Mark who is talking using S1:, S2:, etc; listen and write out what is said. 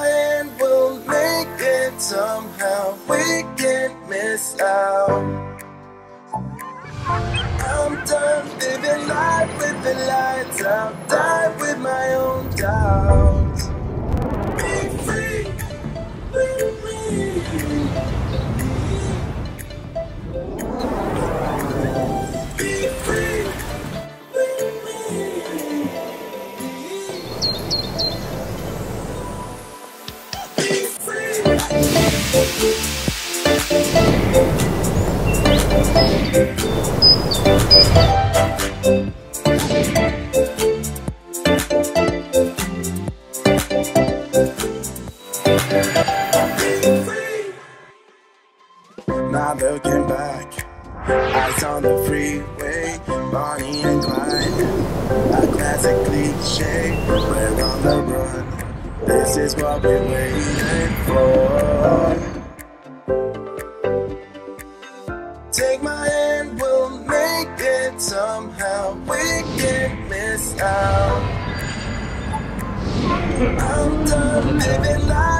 S1: Take my we'll make it somehow. We can't miss out. I'm done living life with the lights out. Die with my own doubts. Now looking back, eyes on the freeway, Bonnie and Clyde. A classic cliche, we're on the run. This is what we waited for. Take my hand, we'll make it somehow. We can't miss out. I'm done living life